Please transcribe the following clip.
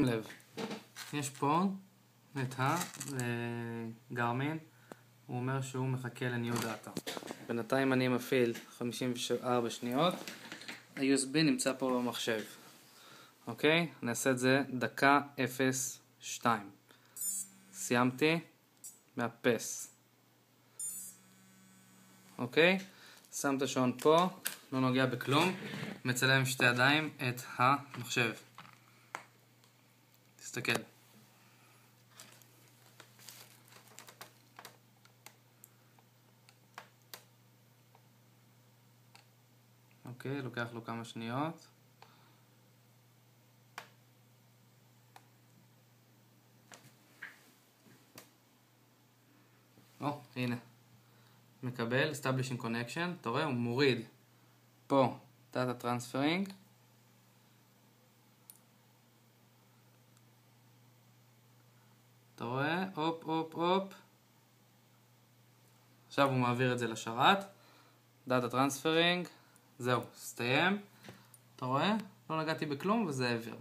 לב, יש פה את הגרמין, הוא אומר שהוא מחכה לניוד דאטה. בינתיים אני מפעיל 54 שניות, ה-USB נמצא פה במחשב. אוקיי? נעשה את זה דקה 0-2. סיימתי, מאפס. אוקיי? שם את השעון פה, לא נוגע בכלום, מצלם שתי ידיים את המחשב. תסתכל. אוקיי, לוקח לו כמה שניות. או, הנה. מקבל, establishing connection, אתה רואה? הוא מוריד פה data transferring אתה רואה? הופ, הופ, הופ. עכשיו הוא מעביר את זה לשרת. Data Transferring. זהו, הסתיים. אתה רואה? לא נגעתי בכלום וזה העביר.